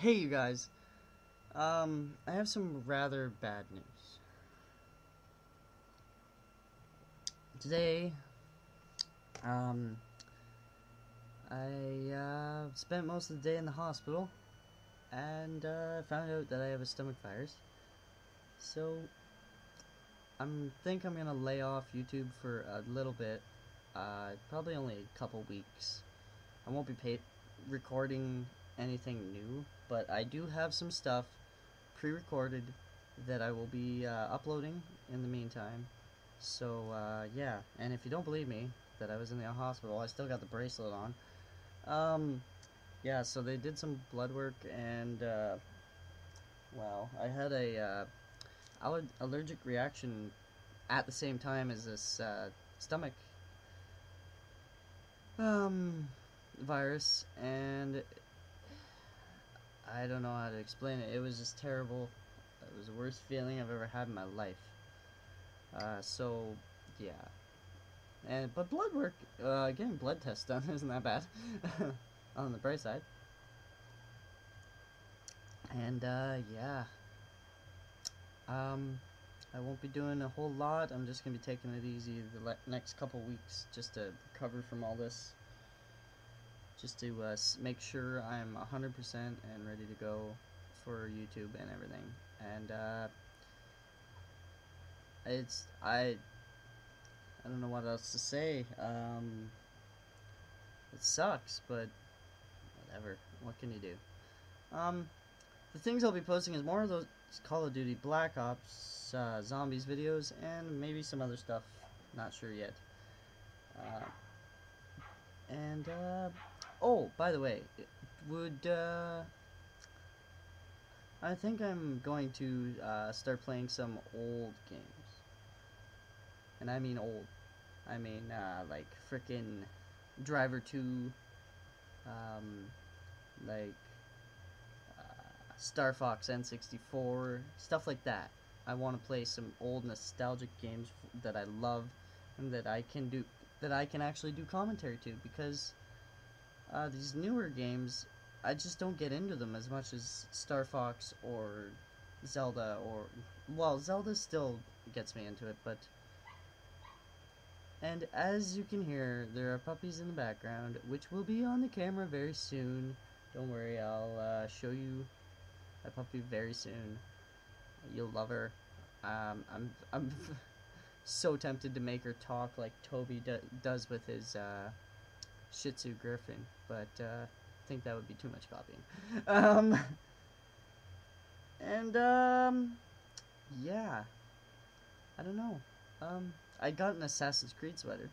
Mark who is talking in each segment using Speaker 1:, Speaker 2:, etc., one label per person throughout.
Speaker 1: Hey, you guys. Um, I have some rather bad news. Today, um, I uh, spent most of the day in the hospital and uh, found out that I have a stomach virus. So, I think I'm gonna lay off YouTube for a little bit, uh, probably only a couple weeks. I won't be paid recording anything new, but I do have some stuff pre-recorded that I will be uh, uploading in the meantime. So uh, yeah, and if you don't believe me that I was in the hospital, I still got the bracelet on. Um, yeah, so they did some blood work, and uh, well, I had a uh, aller allergic reaction at the same time as this uh, stomach um, virus, and I don't know how to explain it. It was just terrible. It was the worst feeling I've ever had in my life. Uh, so, yeah. And but blood work, uh, getting blood tests done isn't that bad. On the bright side. And uh, yeah. Um, I won't be doing a whole lot. I'm just gonna be taking it easy the next couple weeks just to recover from all this just to uh, make sure I'm 100% and ready to go for YouTube and everything. And uh, it's I I don't know what else to say. Um, it sucks, but whatever. What can you do? Um, the things I'll be posting is more of those Call of Duty Black Ops uh, zombies videos and maybe some other stuff. Not sure yet. Uh, and uh, By the way, would, uh, I think I'm going to, uh, start playing some old games. And I mean old. I mean, uh, like, frickin' Driver 2, um, like, uh, Star Fox N64, stuff like that. I want to play some old nostalgic games that I love and that I can do, that I can actually do commentary to because uh, these newer games, I just don't get into them as much as Star Fox or Zelda or well, Zelda still gets me into it, but and as you can hear, there are puppies in the background, which will be on the camera very soon. Don't worry, I'll uh, show you a puppy very soon. You'll love her. Um, I'm I'm so tempted to make her talk like Toby do does with his uh, Shih Tzu Griffin, but uh, I think that would be too much copying. Um, and um, yeah, I don't know. Um, I got an Assassin's Creed sweater.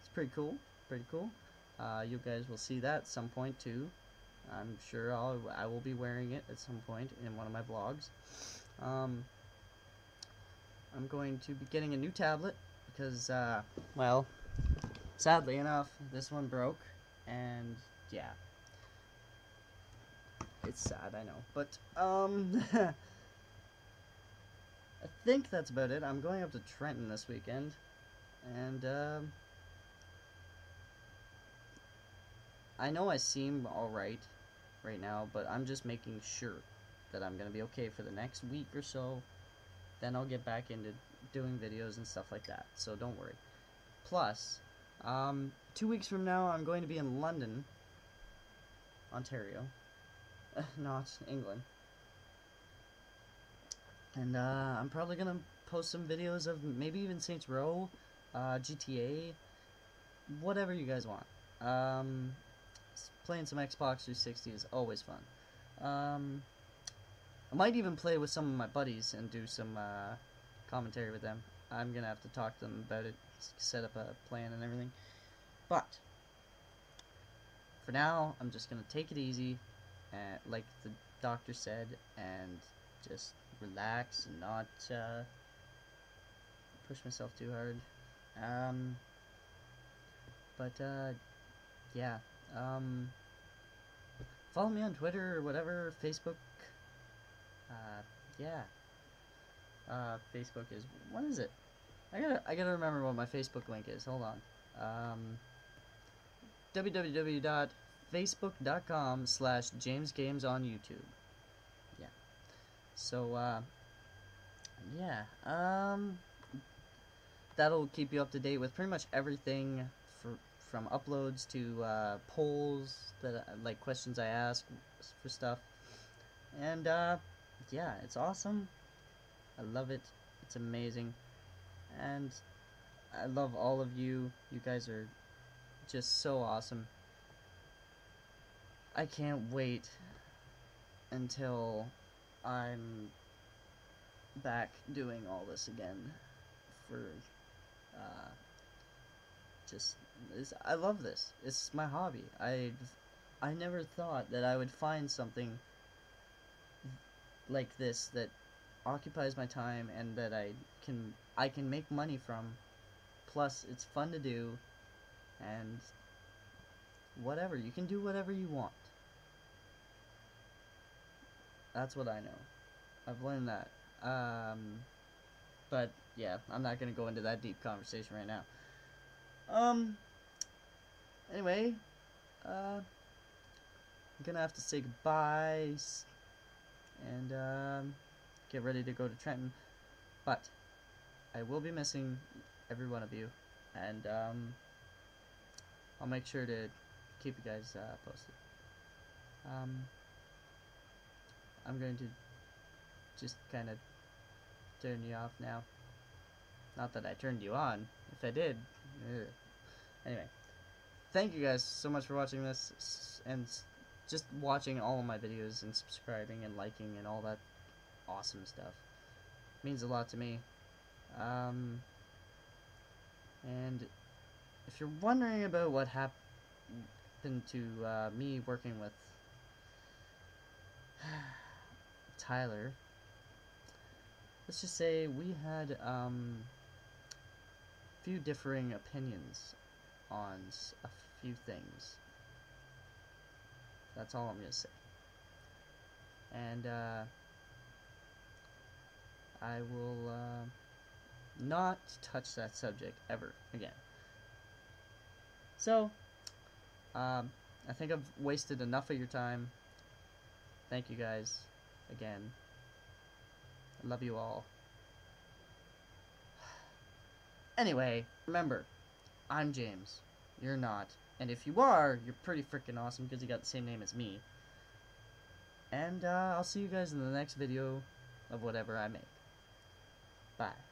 Speaker 1: It's pretty cool. Pretty cool. Uh, you guys will see that at some point too. I'm sure I'll I will be wearing it at some point in one of my vlogs. Um, I'm going to be getting a new tablet because, uh, well, sadly enough, this one broke, and yeah. It's sad, I know. But, um, I think that's about it. I'm going up to Trenton this weekend, and, um, I know I seem alright right now, but I'm just making sure that I'm going to be okay for the next week or so. Then I'll get back into doing videos and stuff like that, so don't worry. Plus, um, two weeks from now, I'm going to be in London, Ontario, not England. And uh, I'm probably going to post some videos of maybe even Saints Row, uh, GTA, whatever you guys want. Um, playing some Xbox 360 is always fun. Um, I might even play with some of my buddies and do some uh, commentary with them. I'm gonna have to talk to them about it set up a plan and everything. But for now, I'm just gonna take it easy, and like the doctor said, and just relax and not uh, push myself too hard. Um, but uh, yeah, um, follow me on Twitter or whatever, Facebook. Uh, yeah. Uh, Facebook is what is it? I gotta, I gotta remember what my Facebook link is. Hold on. Um, www.facebook.com facebook.com slash jamesgames on YouTube. Yeah. So, uh, yeah, um, that'll keep you up to date with pretty much everything for, from uploads to, uh, polls that, like, questions I ask for stuff. And, uh, yeah, it's awesome. I love it. It's amazing. And I love all of you. You guys are just so awesome. I can't wait until I'm back doing all this again for uh, just I love this. It's my hobby. I I never thought that I would find something like this that occupies my time and that I can I can make money from. Plus, it's fun to do, and whatever you can do whatever you want. That's what I know. I've learned that. Um, but yeah, I'm not gonna go into that deep conversation right now. Um. Anyway, uh, I'm gonna have to say goodbye and um, get ready to go to Trenton. But I will be missing every one of you, and um, I'll make sure to keep you guys uh, posted. Um, I'm going to just kind of turn you off now. Not that I turned you on. If I did, ugh. anyway. Thank you guys so much for watching this and just watching all of my videos and subscribing and liking and all that awesome stuff. It means a lot to me. Um, and if you're wondering about what happened to uh, me working with Tyler, let's just say we had um, few differing opinions on a few things. That's all I'm going to say. And uh, I will uh, not touch that subject ever again. So, um, I think I've wasted enough of your time. Thank you guys again. I love you all. Anyway, remember, I'm James. You're not. And if you are, you're pretty freaking awesome because you got the same name as me. And uh, I'll see you guys in the next video of whatever I make. Bye.